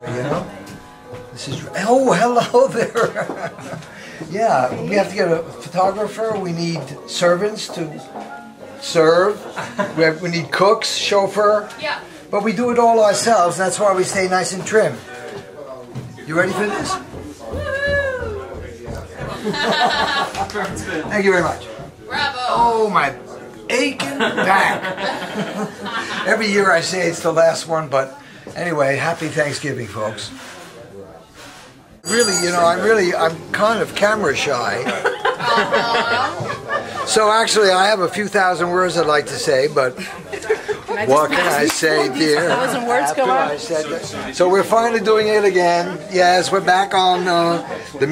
You know? This is oh hello there. yeah, we have to get a photographer. We need servants to serve. We, have, we need cooks, chauffeur. Yeah. But we do it all ourselves. That's why we stay nice and trim. You ready for this? Thank you very much. Bravo. Oh my aching back. Every year I say it's the last one, but anyway, happy Thanksgiving, folks. Really, you know, I'm really, I'm kind of camera shy. So actually, I have a few thousand words I'd like to say, but what can I say, dear? thousand words go on? So we're finally doing it again. Yes, we're back on uh, the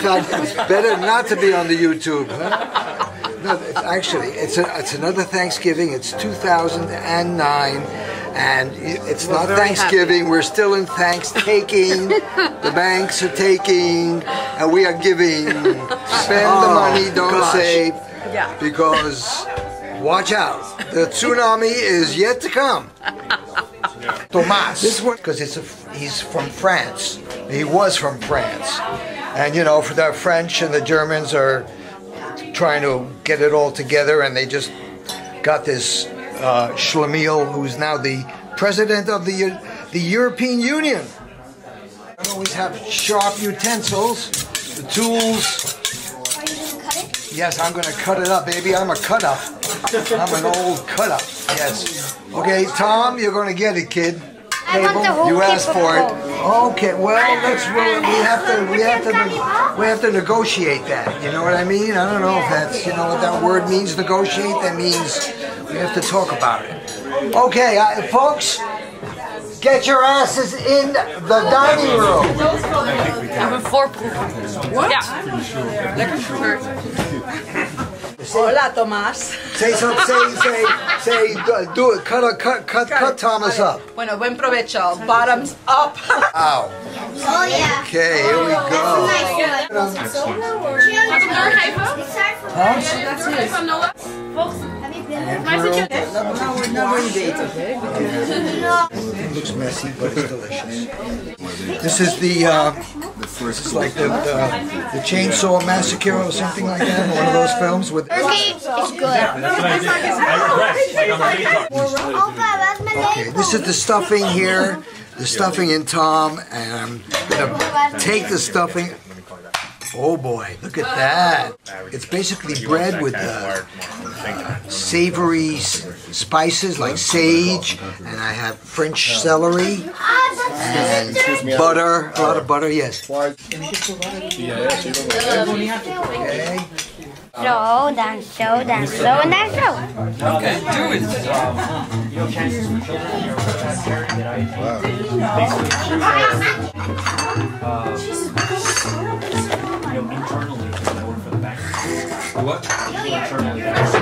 fact, it's better not to be on the YouTube. huh? No, actually, it's a, it's another Thanksgiving. It's 2009, and it's not very Thanksgiving. We're still in thanks taking. the banks are taking, and we are giving. Spend the money, don't save. Yeah. Because watch out, the tsunami is yet to come. Tomas. This one because it's a, he's from France. He was from France, and you know, for the French and the Germans are trying to get it all together, and they just got this uh, Schlemiel, who's now the president of the the European Union. I always have sharp utensils, the tools. Are you gonna cut it? Yes, I'm gonna cut it up, baby. I'm a cut up. I'm an old cut up. Yes. Okay, Tom, you're gonna get it, kid. Table. You asked for it. Okay, well, let's we have to we have to we have to negotiate that. You know what I mean? I don't know if that's you know what that word means. Negotiate. That means we have to talk about it. Okay, uh, folks, get your asses in the dining room. Hebben we voorproeven. What? Ja. Lekker gebeurd. Hola, Tomás. Say something. Say say say. do- Do it. Cut cut cut cut Thomas up. Bueno, buen provecho. Bottoms up. Ow. Oh yeah. Okay, here we go. Nice one. Mag ik hem doorgeven? Geef aan Noah. Volgens mij zit looks messy, but it's delicious. This is the, uh, this is like the, the, the Chainsaw Massacre or something like that, one of those films with. Turkey is good. Opa, was mijn Okay, this is the stuffing here, the stuffing in Tom, and I'm gonna take the stuffing. Oh boy, look at that! It's basically bread with uh, savory spices like sage, and I have French celery and butter, a lot of butter. Yes. Okay them internally because I work for the bank. What? No, you're, internally. You're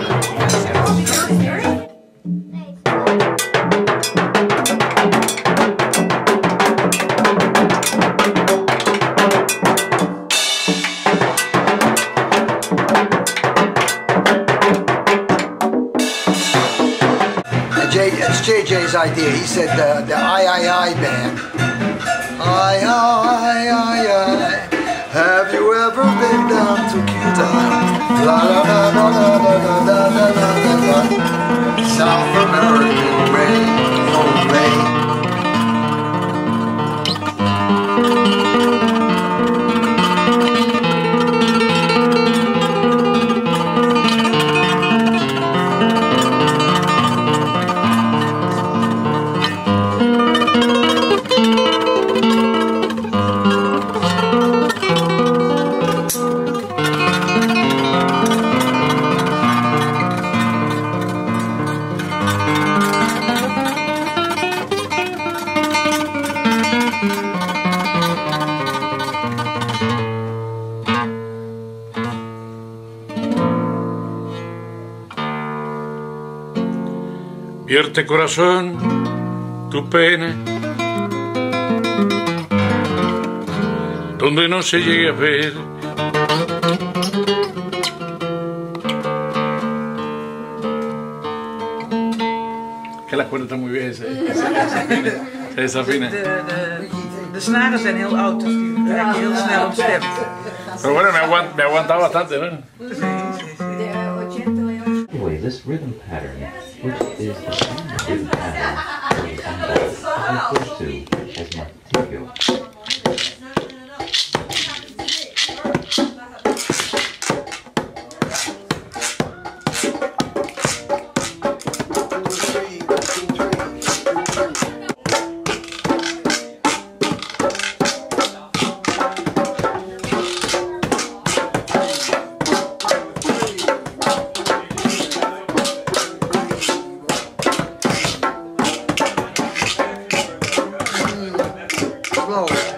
JJ's idea. He said the, the I, I, I band. I, I, I, I. Have you ever been down to Cuba? La la la la la la la la la la la la. South American rain, oh rain. Vierte corazón tu pena, donde no se llegue a ver. Que la cuenta está muy bien ese. Esa De, fina. de, snaren zijn heel oud, dus die raak je heel snel op stem. Pero bueno, me, me ha aguantado bastante, ¿no? This rhythm pattern, which is the same rhythm pattern for the sandals, is referred to as martingale. slow.